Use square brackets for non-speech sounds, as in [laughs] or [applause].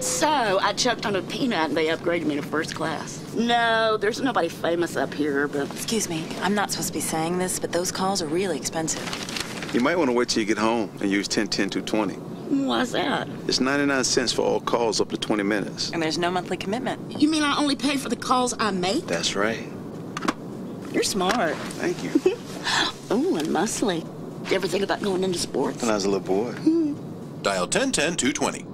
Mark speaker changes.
Speaker 1: So I choked on a peanut and they upgraded me to first class. No, there's nobody famous up here, but
Speaker 2: Excuse me, I'm not supposed to be saying this, but those calls are really expensive.
Speaker 3: You might want to wait till you get home and use 1010 220.
Speaker 1: why's that?
Speaker 3: It's 99 cents for all calls up to 20 minutes.
Speaker 2: And there's no monthly commitment.
Speaker 1: You mean I only pay for the calls I make?
Speaker 3: That's right.
Speaker 1: You're smart.
Speaker 3: Thank you. [laughs]
Speaker 1: Oh, and muscly. You ever think about going into sports?
Speaker 3: when I was a little boy. Hmm.
Speaker 4: Dial 1010 220.